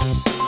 Bye.